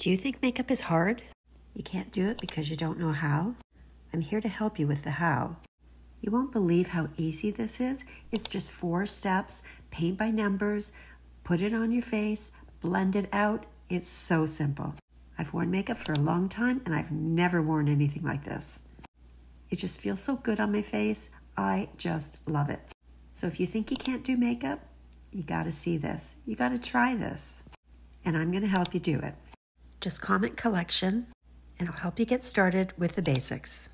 Do you think makeup is hard? You can't do it because you don't know how? I'm here to help you with the how. You won't believe how easy this is. It's just four steps, paint by numbers, put it on your face, blend it out. It's so simple. I've worn makeup for a long time and I've never worn anything like this. It just feels so good on my face. I just love it. So if you think you can't do makeup, you got to see this. You got to try this. And I'm going to help you do it. Just comment collection and I'll help you get started with the basics.